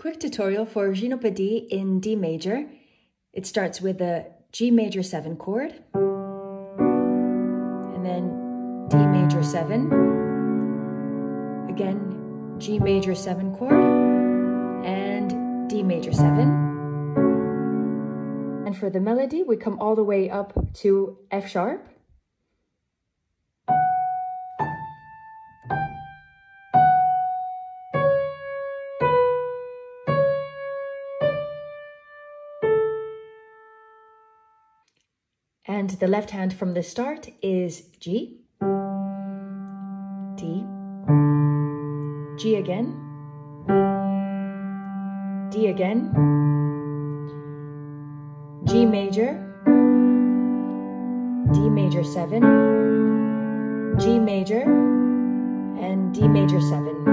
Quick tutorial for Gymnopédie in D major. It starts with a G major 7 chord, and then D major 7, again G major 7 chord, and D major 7. And for the melody, we come all the way up to F sharp, And the left hand from the start is G, D, G again, D again, G major, D major 7, G major, and D major 7.